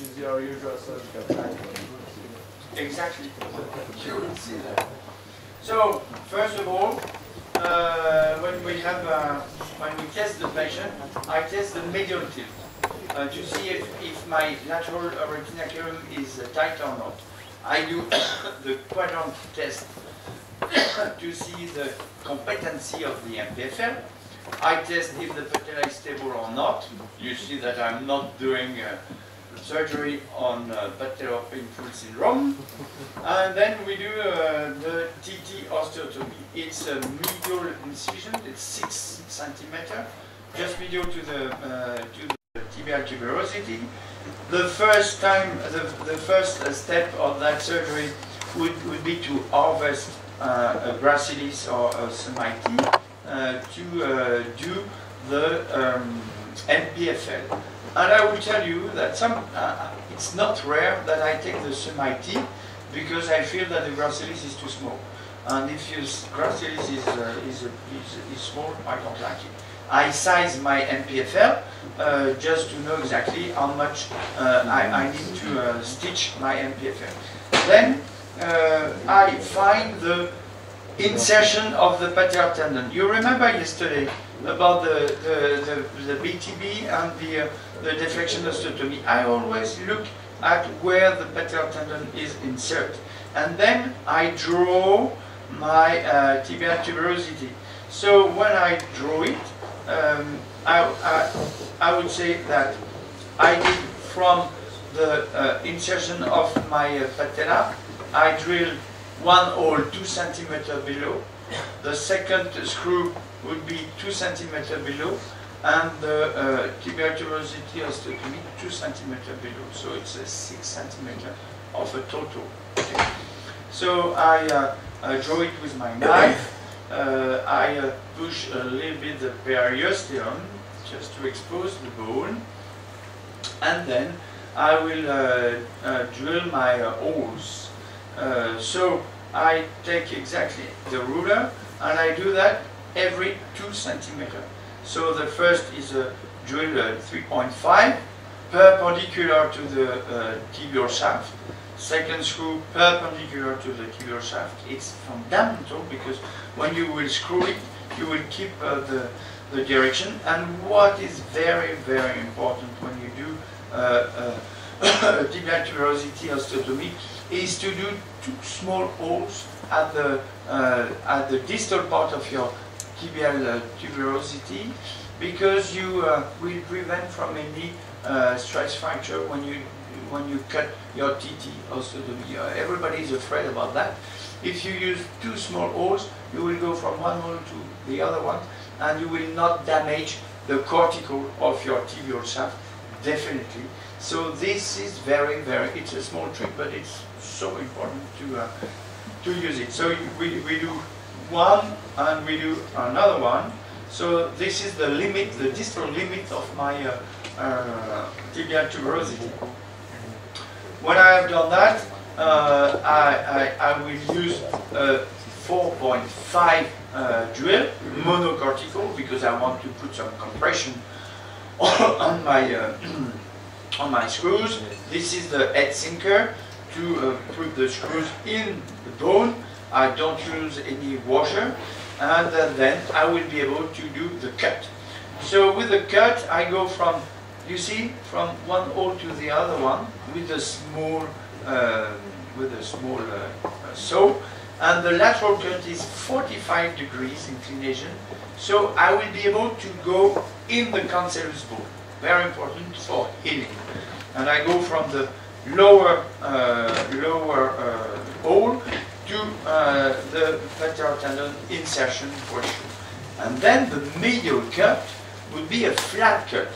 is your usual. Exactly. You see that. So, first of all, uh, when we have, uh, when we test the patient, I test the medial tilt uh, to see if, if my lateral retinaculum is uh, tight or not. I do the quadrant test to see the competency of the MPFL. I test if the patella is stable or not. You see that I'm not doing uh, surgery on uh, painful syndrome. And then we do uh, the TT osteotomy. It's a medial incision, it's six centimeter, just medial to the, uh, to the tibial tuberosity. The first time, the, the first step of that surgery would, would be to harvest uh, a gracilis or a semi-T uh, to uh, do the um, MPFL. And I will tell you that some, uh, it's not rare that I take the semi-T because I feel that the gracilis is too small. And if your gracilis is, uh, is, is, is, small, I don't like it. I size my MPFL uh, just to know exactly how much uh, I, I, need to uh, stitch my MPFL. Then uh, I find the insertion of the patellar tendon. You remember yesterday about the, the, the, the BTB and the, the deflection osteotomy. I always look at where the patellar tendon is inserted. And then I draw my uh, tibial tuberosity. So when I draw it, um, I, I, I, would say that I did from the uh, insertion of my uh, patella, I drill one hole two centimeter below. The second screw would be two centimeter below, and the uh, tuberosity osteotomy two centimeter below. So it's a six centimeter of a total. Okay. So I, uh, I draw it with my knife. Uh, I uh, push a little bit the periosteum just to expose the bone, and then I will uh, uh, drill my holes so I take exactly the ruler and I do that every 2 centimeter. So the first is a drill uh, 3.5 perpendicular to the uh, tibial shaft. Second screw perpendicular to the tibial shaft. It's fundamental because when you will screw it, you will keep uh, the, the direction. And what is very, very important when you do uh, uh, tibial tuberosity osteotomy is to do two small holes at the, uh, at the distal part of your tibial uh, tuberosity because you uh, will prevent from any uh, stress fracture when you when you cut your TT osteotomy. Uh, everybody is afraid about that. If you use two small holes, you will go from one hole to the other one and you will not damage the cortical of your tibial shaft, definitely. So this is very, very, it's a small trick, but it's so important to, uh, to use it. So we, we do one and we do another one. So this is the limit, the distal limit of my uh, uh, tibial tuberosity. When I have done that, uh, I, I, I, will use a 4.5 uh, drill, monocortical, because I want to put some compression on my uh, on my screws. This is the head sinker to uh, put the screws in the bone. I don't use any washer and then I will be able to do the cut. So with the cut I go from, you see, from one hole to the other one with a small, uh, with a small uh, saw and the lateral cut is 45 degrees inclination so I will be able to go in the cancellous bone. Very important for healing. And I go from the lower uh, lower uh, hole to uh, the patellar tendon insertion portion. And then the medial cut would be a flat cut.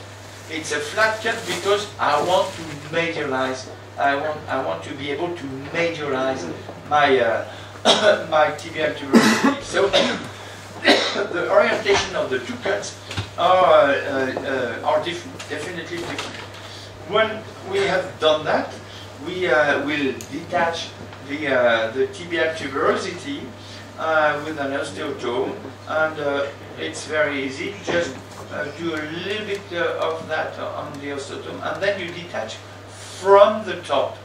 It's a flat cut because I want to majorize. I want I want to be able to majorize my uh, my tibial tuberosity. So the orientation of the two cuts are uh, uh, are different, definitely different. When we have done that, we uh, will detach the, uh, the tibial tuberosity uh, with an osteotome and uh, it's very easy. Just uh, do a little bit uh, of that on the osteotomy, and then you detach from the top,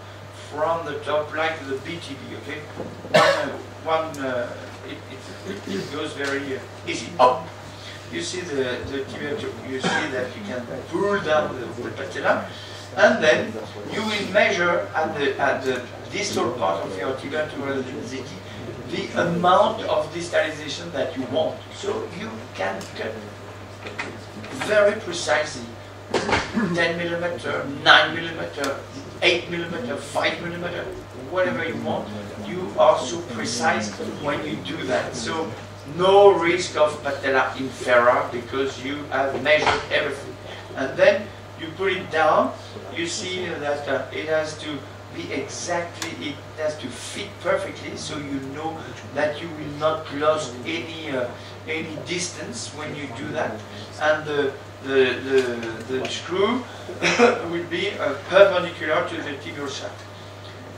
from the top, like the BTB, okay? One, one uh, it, it, it, goes very uh, easy up. You see the, the tibia, you see that you can pull down the, the patella, and then you will measure at the, at the distal part of your tibia to the amount of distalization that you want. So you can cut very precisely 10 millimeter, 9 millimeter, 8 millimeter, 5 millimeter, whatever you want. You are so precise when you do that. So no risk of patella infera because you have measured everything. And then you put it down, you see that uh, it has to be exactly, it has to fit perfectly so you know that you will not lose any uh, any distance when you do that. And the, the, the, the screw will be uh, perpendicular to the tibial shaft.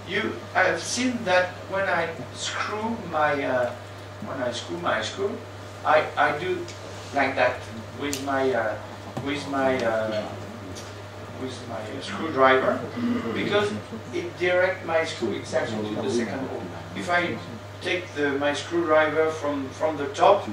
You have seen that when I screw my uh, when I screw my screw, I, I do like that with my uh, with my uh, with my screwdriver because it directs my screw exactly to the second hole. If I take the, my screwdriver from, from the top,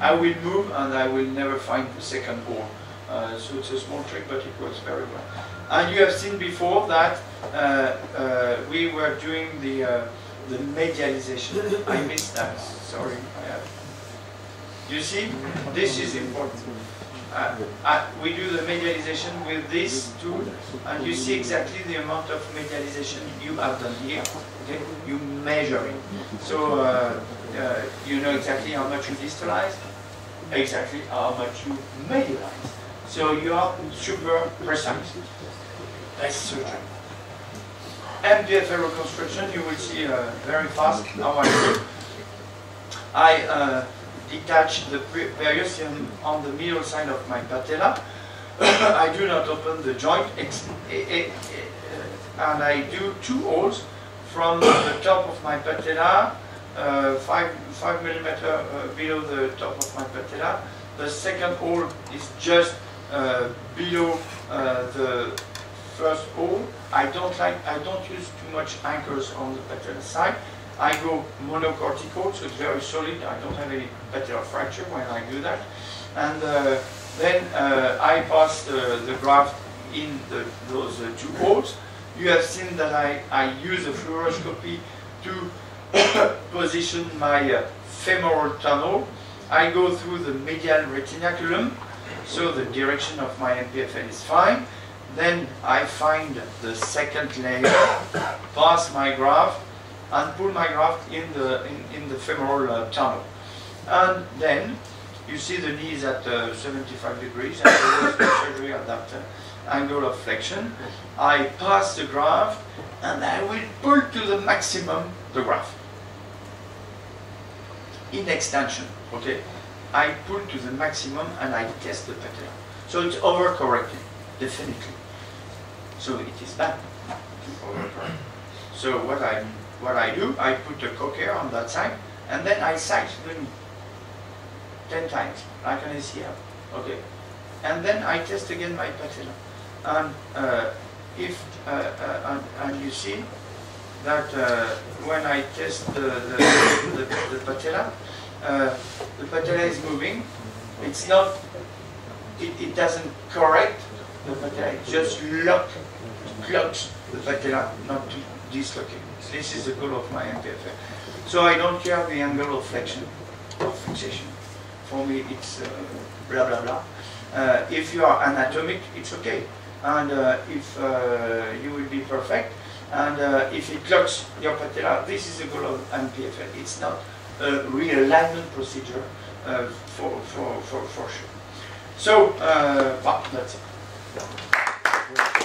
I will move and I will never find the second hole. Uh, so it's a small trick, but it works very well. And you have seen before that uh, uh, we were doing the, uh, the medialization. I missed that, sorry. You see, this is important. Uh, uh, we do the medialization with this tool, and you see exactly the amount of medialization you have done here. Okay, you measure it, so uh, uh you know exactly how much you distalize, exactly how much you medialize. So you are super precise. That's surgery. MPFL reconstruction, you will see very fast how I do. I detach the periosteum on the middle side of my patella. I do not open the joint and I do two holes from the top of my patella, uh, five, five millimeter uh, below the top of my patella. The second hole is just uh, below uh, the first hole. I don't like, I don't use too much anchors on the patella side. I go monocortical, so it's very solid. I don't have any patellar fracture when I do that. And uh, then uh, I pass the, the graft in the, those uh, two holes. You have seen that I, I use a fluoroscopy to position my uh, femoral tunnel. I go through the medial retinaculum, so the direction of my MPFL is fine. Then I find the second layer, pass my graft, and pull my graft in the, in, in the femoral uh, tunnel. And then you see the knee is at uh, 75 degrees and the surgery at that uh, angle of flexion. I pass the graft and I will pull to the maximum the graft. In extension, okay? I pull to the maximum and I test the patella. So it's overcorrected, definitely. So it is bad. So what I what I do, I put the Kocher on that side, and then I sight the knee 10 times, like an ACL, okay? And then I test again my patella. And uh, if, uh, uh, and, and, you see that uh, when I test the, the, the, the patella, uh, the patella is moving, it's not, it, it doesn't correct the patella, it just lock, clocks the patella, not dislocated. This is the goal of my MPFL. So I don't care the angle of flexion, of fixation. For me, it's uh, blah, blah, blah. Uh, if you are anatomic, it's okay. And uh, if uh, you will be perfect, and uh, if it locks your patella, this is the goal of MPFL. It's not a realignment procedure uh, for, for, for, for sure. So, well, that's it.